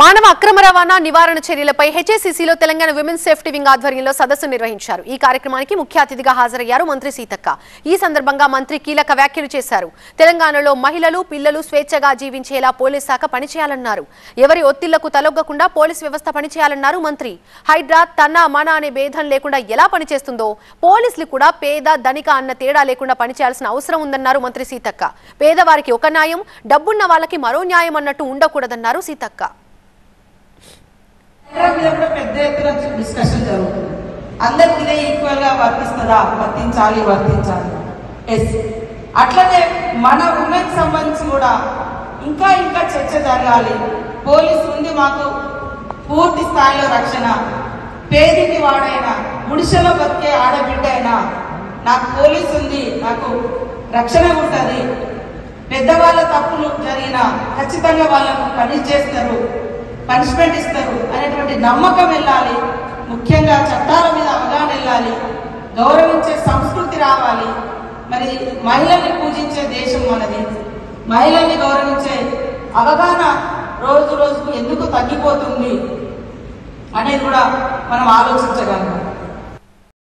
మానవ అక్రమ రవాణా నివారణ చర్యలపై హెచ్ఏసీసీలో తెలంగాణ విమెన్స్ సేఫ్టీ వింగ్ ఆధ్వర్యంలో సదస్సు నిర్వహించారు. ఈ కార్యక్రమానికి ముఖ్య అతిథిగా హాజరయ్యారు మంత్రి సీతక్క. ఈ సందర్భంగా మంత్రి కీలక వ్యాఖ్యలు చేశారు. తెలంగాణలో మహిళలు పిల్లలు స్వేచ్ఛగా జీవించేలా పోలీస్ శాఖ పనిచేయాలన్నారు. ఎవరి ఒత్తిళ్ళకు తలొగ్గకుండా పోలీస్ వ్యవస్థ పనిచేయాలన్నారు మంత్రి. హైడ్రా తన మన అనే భేదం లేకుండా ఎలా పనిచేస్తుందో పోలీసులు కూడా పేద ధనిక అన్న తేడా లేకుండా పనిచేయాల్సిన అవసరం ఉందన్నారు మంత్రి సీతక్క. పేదవారికి ఒక న్యాయం డబ్బున్న వాళ్ళకి మరో న్యాయం అన్నట్టు ఉండకూడదన్నారు సీతక్క. మీద కూడా పెద్ద ఎత్తున డిస్కషన్ జరుగుతుంది. అందరికి ఇదే ఈక్వల్గా వర్తిస్తుందా? వర్తించాలి వర్తించాలి. ఎస్ అట్లనే మన ఉమెన్ సంబంధించి కూడా ఇంకా ఇంకా చర్చ జరగాలి. పోలీసు ఉంది మాకు. పూర్తి స్థాయిలో రక్షణ. పేదింటి వాడైనా గుడిసెలో బతికే ఆడబిడ్డ అయినా నాకు పోలీసు ఉంది నాకు రక్షణ ఉంటుంది. పెద్దవాళ్ళ తప్పులు జరిగినా ఖచ్చితంగా వాళ్ళకు పనిష్ చేస్తారు. పనిష్మెంట్ ఇస్తారు. అనేటువంటి నమ్మకం వెళ్ళాలి. ముఖ్యంగా చట్టాల మీద అవగాహన వెళ్ళాలి. గౌరవించే సంస్కృతి రావాలి. మరి మహిళల్ని పూజించే దేశం మనది. మహిళల్ని గౌరవించే అవగాహన రోజు రోజుకు ఎందుకు తగ్గిపోతుంది అనేది కూడా మనం ఆలోచించగలం